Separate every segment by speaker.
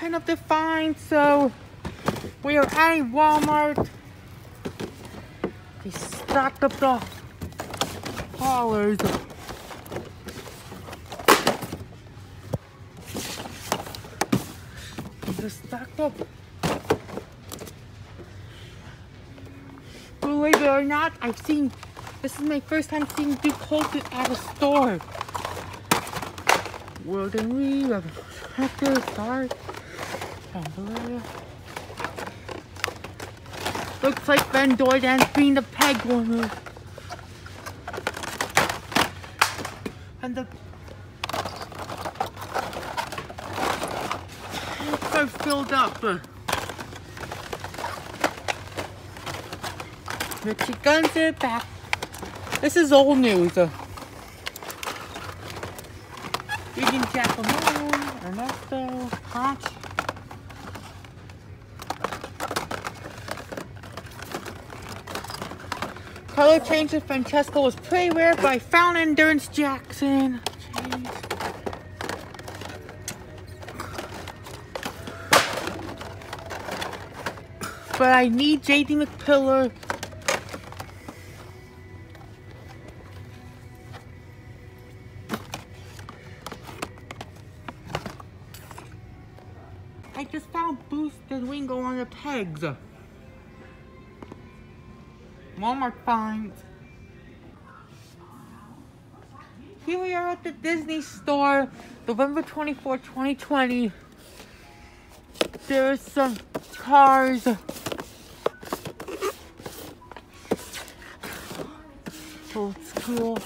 Speaker 1: 10 of the find, so we are at a Walmart. They stocked up the haulers. They're stocked up. Believe it or not, I've seen, this is my first time seeing Duke Holton at a store. World and Reed, Hector, Star, Chandelier. Looks like Van Doydan's being the peg warmer. And the packs are filled up. Richie Guns are back. This is old news. Reading Giacomo, Ernesto, Hotch. Color change of Francesco was pretty rare, but I found Endurance Jackson. Jeez. But I need JD McPillar. I just found Boosted Wingo on the pegs. Walmart finds. Here we are at the Disney store, November 24, 2020. There's some cars. Old school.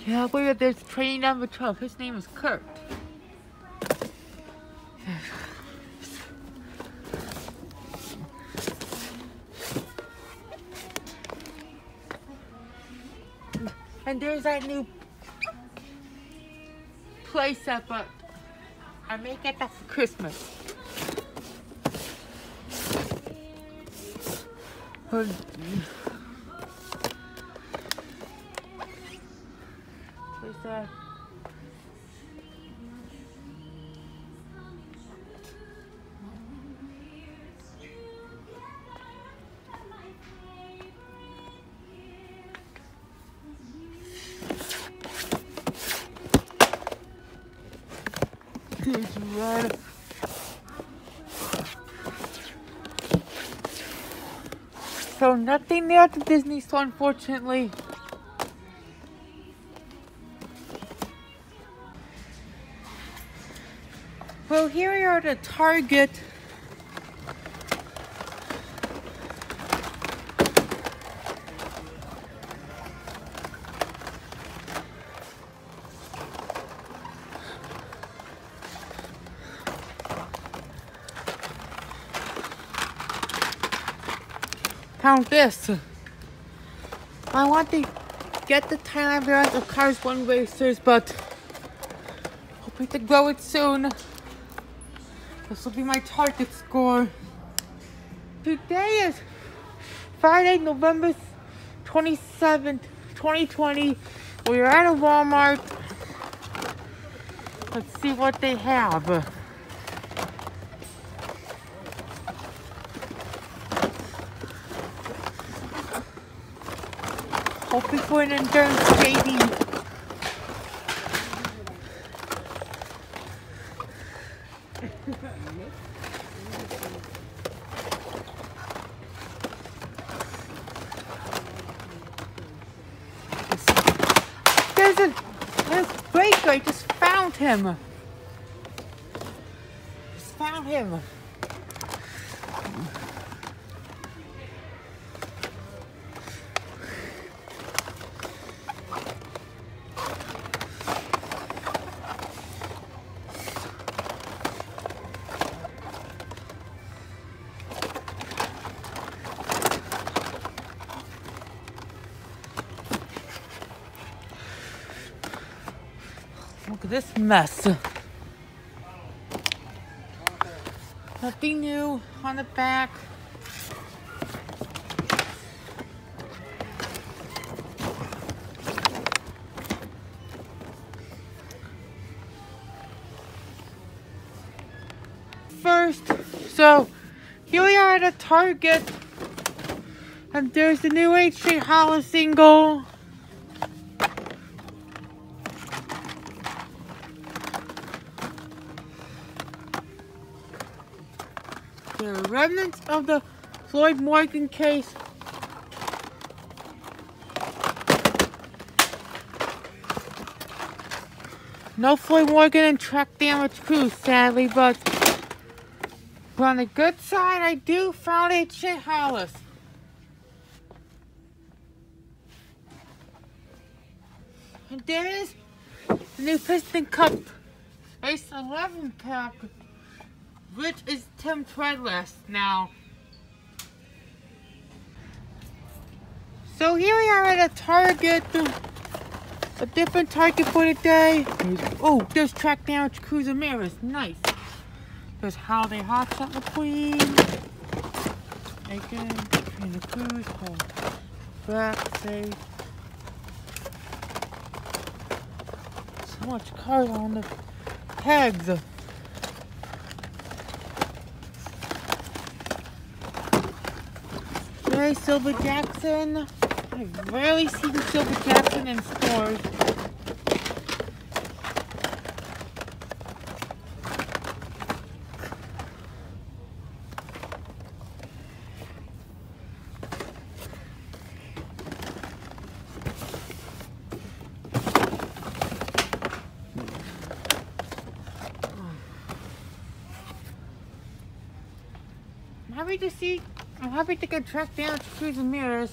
Speaker 1: Can't believe that there's train number 12. His name is Kurt. And there's that new playset, up. Uh, I may get that for Christmas. But- Playset. So nothing there at the Disney store, unfortunately. Well, here we are at a Target. Found this. I want to get the Thailand variant of Cars 1 Racers, but hoping to grow it soon. This will be my target score. Today is Friday, November 27th, 2020. We're at a Walmart. Let's see what they have. Hoping for an endurance JD. There's a there's Braker. I just found him. Just found him. this mess. Nothing new on the back. First, so here we are at a Target. And there's the new H Street Hollow single. Remnants of the Floyd Morgan case. No Floyd Morgan and track damage crew, sadly, but, but on the good side, I do found H.J. Hollis. And there is the new Piston Cup Race 11 pack, which is Tim Treadless now. So here we are at a Target, a different Target for the day. Oh, there's Track Damage Cruz Ramirez, nice. There's Holiday Hot Shot McQueen. Again, cruise, hold back, safe. So much cars on the tags. Jerry Silver Jackson. I rarely see the Silver Jackson in stores. I'm happy to see, I'm happy to get tracked down Cruz Ramirez.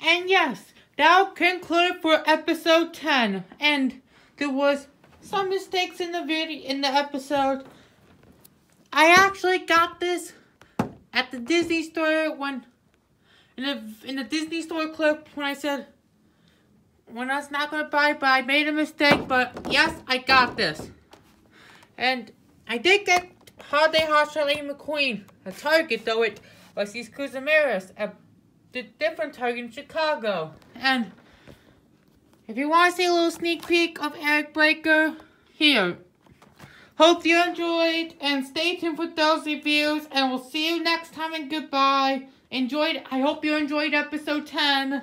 Speaker 1: And yes, that'll conclude for episode 10. And there was some mistakes in the video, in the episode. I actually got this at the Disney store when, in the, in the Disney store clip when I said, when I was not going to buy, but I made a mistake, but yes, I got this. And I did get Holiday Hot Shot McQueen, a Target, though it was these Cusamaras, a the different Target in Chicago. And if you want to see a little sneak peek of Eric Braker, here. Hope you enjoyed, and stay tuned for those reviews, and we'll see you next time, and goodbye. Enjoyed, I hope you enjoyed episode 10.